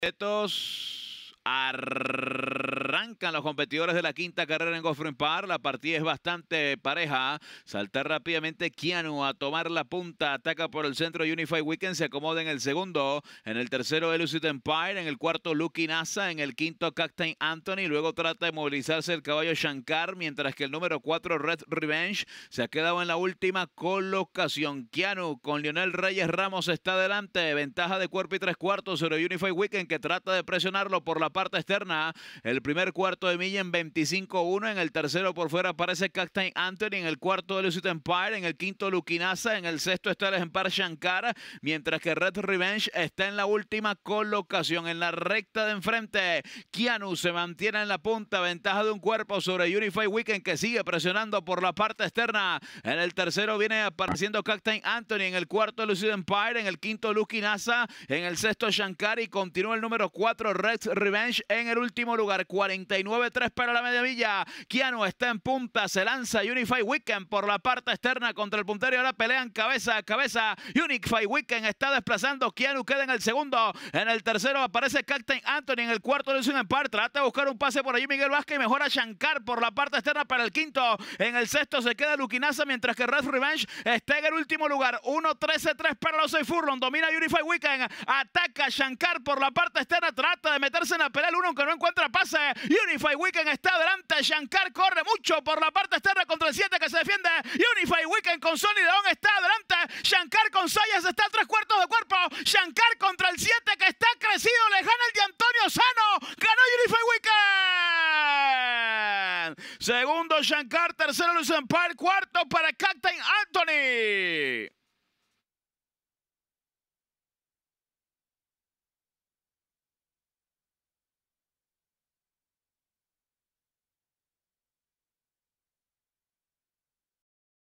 Estos... Ar... Los competidores de la quinta carrera en Goffrin Park. La partida es bastante pareja. Salta rápidamente Keanu a tomar la punta. Ataca por el centro Unify Weekend. Se acomoda en el segundo. En el tercero Elucid Empire. En el cuarto Lucky Nasa. En el quinto Captain Anthony. Luego trata de movilizarse el caballo Shankar. Mientras que el número cuatro Red Revenge se ha quedado en la última colocación. Keanu con Lionel Reyes Ramos está adelante. Ventaja de cuerpo y tres cuartos sobre Unify Weekend que trata de presionarlo por la parte externa. El primer cuarto de milla en 25-1. En el tercero por fuera aparece Captain Anthony. En el cuarto de Lucid Empire. En el quinto Lukinasa. En el sexto está el Empire Shankar. Mientras que Red Revenge está en la última colocación. En la recta de enfrente. Keanu se mantiene en la punta. Ventaja de un cuerpo sobre Unify Weekend que sigue presionando por la parte externa. En el tercero viene apareciendo Captain Anthony. En el cuarto Lucid Empire. En el quinto Lukinasa. En el sexto Shankar. Y continúa el número 4 Red Revenge en el último lugar. 49-3 para la media milla. Keanu está en punta. Se lanza Unify Weekend por la parte externa contra el puntero. Ahora pelean cabeza a cabeza. Unify Weekend está desplazando. Keanu queda en el segundo. En el tercero aparece Captain Anthony. En el cuarto de un par. Trata de buscar un pase por allí Miguel Vázquez. Mejora Shankar por la parte externa para el quinto. En el sexto se queda Luquinaza. Mientras que Red Revenge está en el último lugar. 1-13-3 para los 6 Furlong. Domina Unify Weekend. Ataca Shankar por la parte externa. Trata de meterse en la pelea el uno que no encuentra pase. Unify Weekend está adelante. Shankar corre mucho por la parte externa contra el 7 que se defiende. Unify Weekend con Sony León está adelante. Shankar con Sayas está a tres cuartos de cuerpo. Shankar contra el 7 que está crecido. Le gana el de Antonio Sano. Ganó Unify Weekend. Segundo Shankar. Tercero Luis Empire. Cuarto para Captain Anthony.